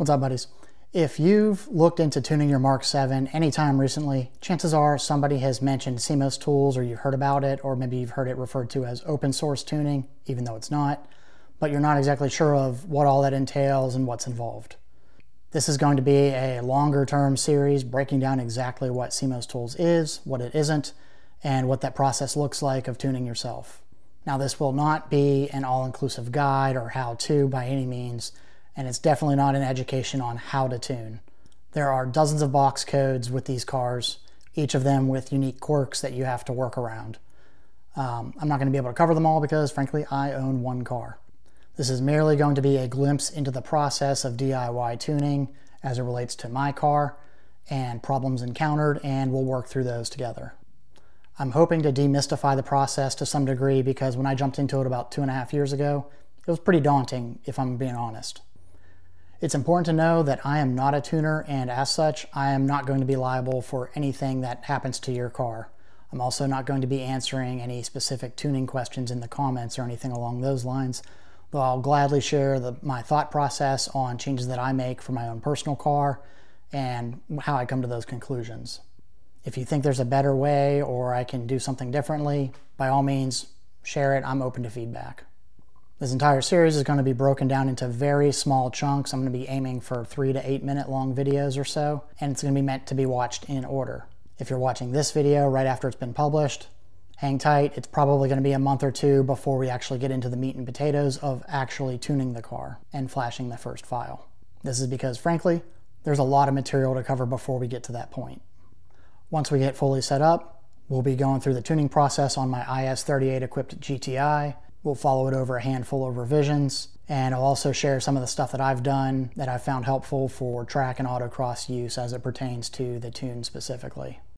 What's up, buddies? If you've looked into tuning your Mark 7 anytime recently, chances are somebody has mentioned Simos tools or you've heard about it, or maybe you've heard it referred to as open source tuning, even though it's not, but you're not exactly sure of what all that entails and what's involved. This is going to be a longer term series breaking down exactly what Simos tools is, what it isn't, and what that process looks like of tuning yourself. Now, this will not be an all inclusive guide or how to by any means and it's definitely not an education on how to tune. There are dozens of box codes with these cars, each of them with unique quirks that you have to work around. Um, I'm not going to be able to cover them all because, frankly, I own one car. This is merely going to be a glimpse into the process of DIY tuning as it relates to my car and problems encountered, and we'll work through those together. I'm hoping to demystify the process to some degree because when I jumped into it about two and a half years ago, it was pretty daunting, if I'm being honest. It's important to know that I am not a tuner and as such, I am not going to be liable for anything that happens to your car. I'm also not going to be answering any specific tuning questions in the comments or anything along those lines, though I'll gladly share the, my thought process on changes that I make for my own personal car and how I come to those conclusions. If you think there's a better way or I can do something differently, by all means, share it. I'm open to feedback. This entire series is going to be broken down into very small chunks. I'm going to be aiming for three to eight minute long videos or so, and it's going to be meant to be watched in order. If you're watching this video right after it's been published, hang tight. It's probably going to be a month or two before we actually get into the meat and potatoes of actually tuning the car and flashing the first file. This is because, frankly, there's a lot of material to cover before we get to that point. Once we get fully set up, we'll be going through the tuning process on my IS-38 equipped GTI, We'll follow it over a handful of revisions, and I'll also share some of the stuff that I've done that I've found helpful for track and autocross use as it pertains to the tune specifically.